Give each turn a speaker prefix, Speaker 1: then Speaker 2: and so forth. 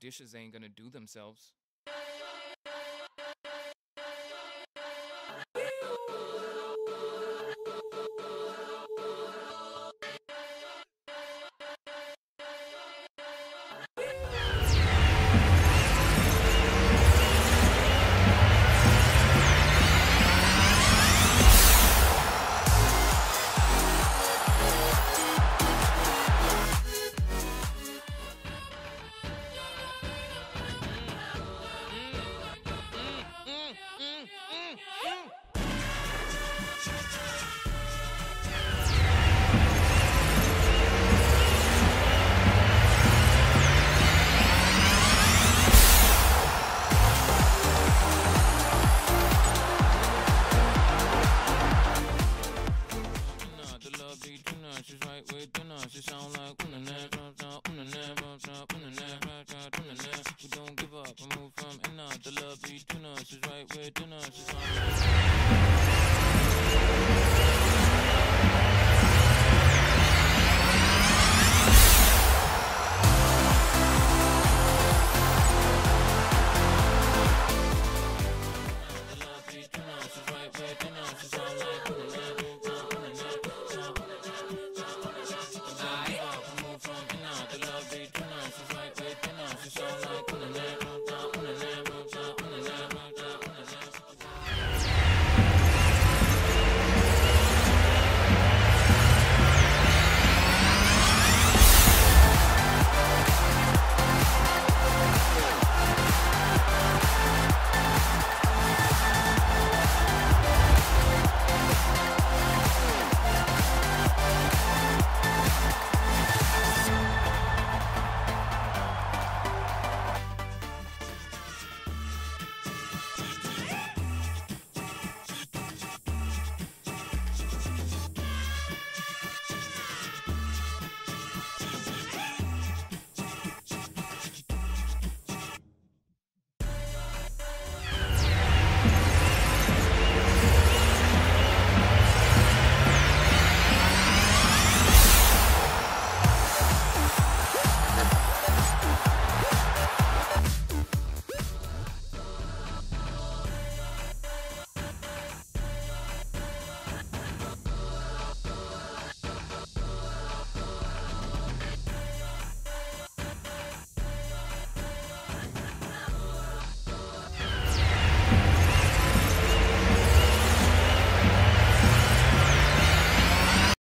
Speaker 1: dishes ain't gonna do themselves.
Speaker 2: she's right with the nine. She sound like una nan, drop down, una nan, drop down, una nan, drop on the net. We don't give up, We move from and on. The love beat. she's right with the nine. She sound like.